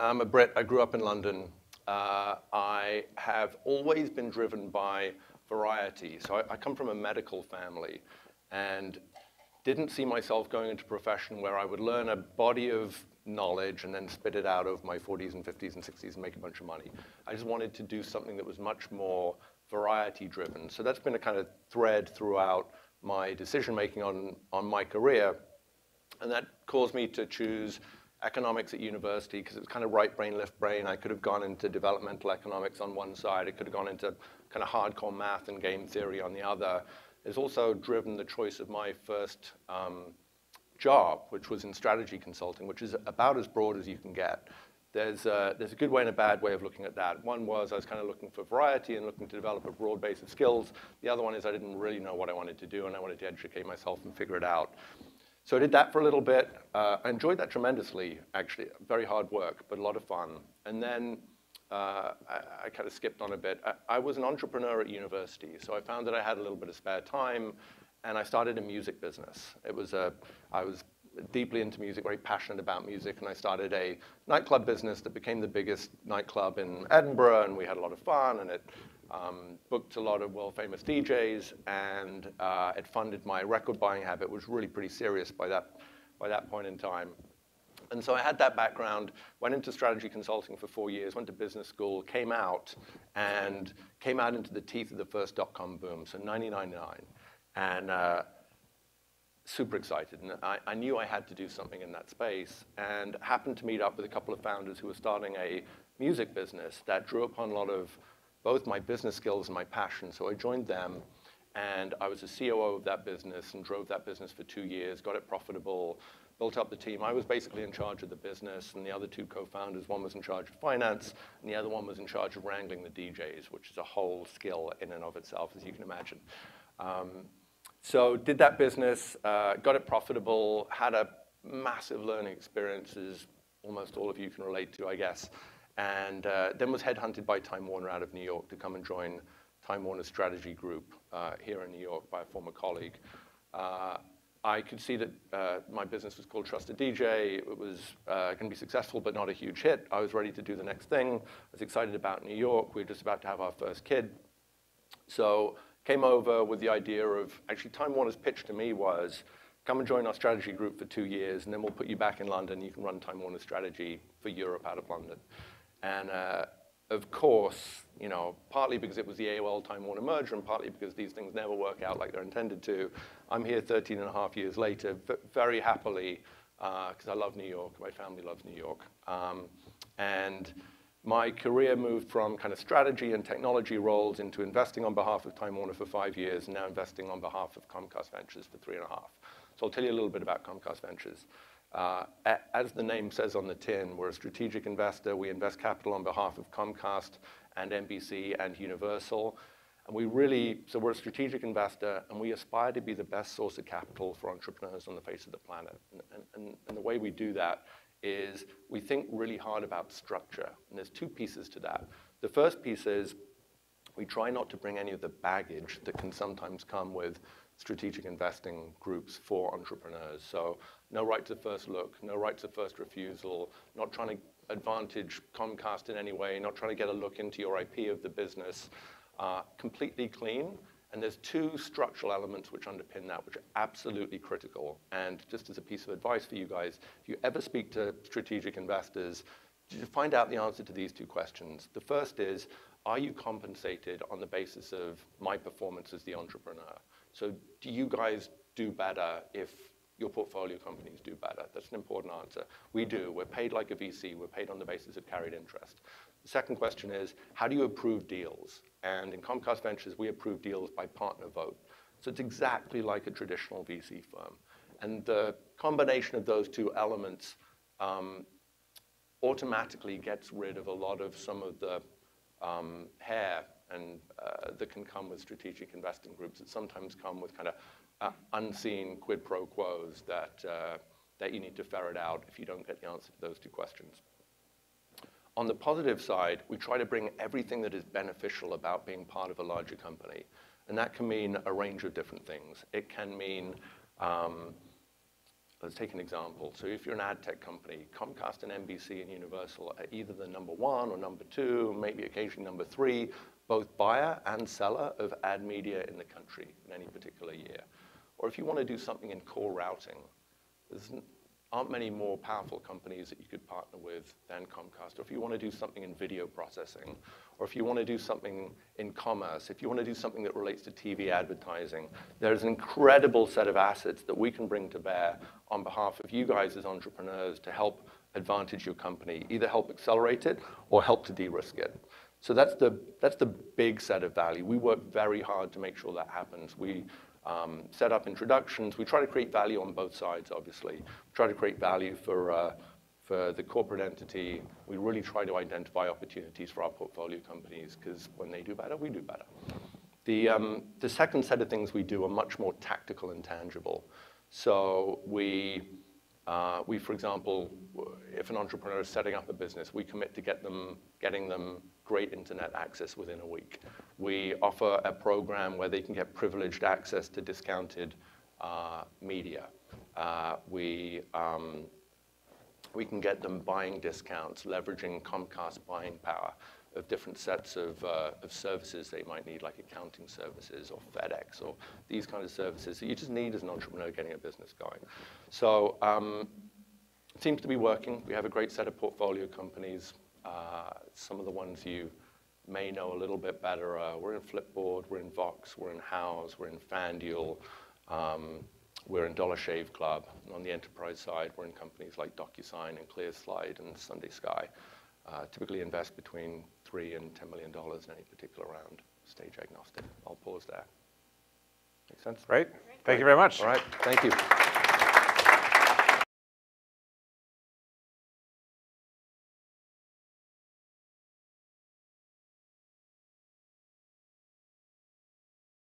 I'm a Brit. I grew up in London. Uh, I have always been driven by variety. So I, I come from a medical family and didn't see myself going into a profession where I would learn a body of knowledge and then spit it out of my 40s and 50s and 60s and make a bunch of money. I just wanted to do something that was much more variety driven. So that's been a kind of thread throughout my decision making on, on my career. And that caused me to choose economics at university because it was kind of right brain, left brain. I could have gone into developmental economics on one side. I could have gone into kind of hardcore math and game theory on the other. It's also driven the choice of my first um, job, which was in strategy consulting, which is about as broad as you can get. There's a, there's a good way and a bad way of looking at that. One was I was kind of looking for variety and looking to develop a broad base of skills. The other one is I didn't really know what I wanted to do and I wanted to educate myself and figure it out. So I did that for a little bit. Uh, I enjoyed that tremendously, actually. Very hard work, but a lot of fun. And then uh, I, I kind of skipped on a bit. I, I, was an entrepreneur at university, so I found that I had a little bit of spare time, and I started a music business. It was a, I was deeply into music, very passionate about music, and I started a nightclub business that became the biggest nightclub in Edinburgh, and we had a lot of fun, and it um, booked a lot of world-famous DJs, and uh, it funded my record buying habit, which was really pretty serious by that, by that point in time. And so I had that background, went into strategy consulting for four years, went to business school, came out, and came out into the teeth of the first dot-com boom, so 1999. And uh, super excited. And I, I, knew I had to do something in that space, and happened to meet up with a couple of founders who were starting a music business that drew upon a lot of both my business skills and my passion. So I joined them, and I was a COO of that business and drove that business for two years, got it profitable, built up the team. I was basically in charge of the business, and the other two co-founders, one was in charge of finance, and the other one was in charge of wrangling the DJs, which is a whole skill in and of itself, as you can imagine. Um, so did that business, uh, got it profitable, had a massive learning experience, experiences, almost all of you can relate to, I guess, and uh, then was headhunted by Time Warner out of New York to come and join Time Warner Strategy Group uh, here in New York by a former colleague. Uh, I could see that uh, my business was called TrustTheDJ. It was uh, going to be successful, but not a huge hit. I was ready to do the next thing. I was excited about New York. We were just about to have our first kid. So came over with the idea of, actually Time Warner's pitch to me was, come and join our strategy group for two years, and then we'll put you back in London. You can run Time Warner strategy for Europe out of London. And uh, of course, you know, partly because it was the AOL Time Warner merger and partly because these things never work out like they're intended to, I'm here 13 and a half years later, very happily, because uh, I love New York. My family loves New York. Um, and my career moved from kind of strategy and technology roles into investing on behalf of Time Warner for five years, and now investing on behalf of Comcast Ventures for three and a half. So I'll tell you a little bit about Comcast Ventures. Uh, as the name says on the tin, we're a strategic investor. We invest capital on behalf of Comcast and NBC and Universal. And we really, so we're a strategic investor and we aspire to be the best source of capital for entrepreneurs on the face of the planet. And, the way we do that is we think really hard about structure. And there's two pieces to that. The first piece is we try not to bring any of the baggage that can sometimes come with strategic investing groups for entrepreneurs. So no right to first look, no right to first refusal, not trying to advantage Comcast in any way, not trying to get a look into your IP of the business. Uh, completely clean. And there's two structural elements which underpin that, which are absolutely critical. And just as a piece of advice for you guys, if you ever speak to strategic investors, find out the answer to these two questions. The first is, are you compensated on the basis of my performance as the entrepreneur? So do you guys do better if your portfolio companies do better? That's an important answer. We do. We're paid like a VC. We're paid on the basis of carried interest. The second question is, how do you approve deals? And in Comcast Ventures, we approve deals by partner vote. So it's exactly like a traditional VC firm. And the combination of those two elements um, automatically gets rid of a lot of some of the um, hair and uh, that can come with strategic investing groups that sometimes come with kind of uh, unseen quid pro quos that, uh, that you need to ferret out if you don't get the answer to those two questions. On the positive side, we try to bring everything that is beneficial about being part of a larger company. And that can mean a range of different things. It can mean um, let's take an example. So if you're an ad tech company, Comcast and NBC and Universal are either the number one or number two, maybe occasionally number three, both buyer and seller of ad media in the country in any particular year. Or if you want to do something in core routing, there's aren't many more powerful companies that you could partner with than Comcast. Or if you want to do something in video processing, or if you want to do something in commerce, if you want to do something that relates to TV advertising, there's an incredible set of assets that we can bring to bear on behalf of you guys as entrepreneurs to help advantage your company, either help accelerate it or help to de-risk it. So that's the, that's the big set of value. We work very hard to make sure that happens. We um, set up introductions. We try to create value on both sides, obviously. We try to create value for, uh, for the corporate entity. We really try to identify opportunities for our portfolio companies because when they do better, we do better. The, um, the second set of things we do are much more tactical and tangible. So we, uh, we, for example, if an entrepreneur is setting up a business, we commit to get them, getting them great internet access within a week. We offer a program where they can get privileged access to discounted uh, media. Uh, we, um, we can get them buying discounts, leveraging Comcast buying power of different sets of, uh, of services they might need, like accounting services or FedEx or these kind of services that you just need as an entrepreneur getting a business going. So um, it seems to be working. We have a great set of portfolio companies. Uh, some of the ones you may know a little bit better. We're in Flipboard, we're in Vox, we're in Houzz, we're in FanDuel, um, we're in Dollar Shave Club. And on the enterprise side, we're in companies like DocuSign and ClearSlide and SundaySky. Uh, typically invest between three and $10 million in any particular round, stage agnostic. I'll pause there. Make sense? Great. Thank you very much. All right, thank you.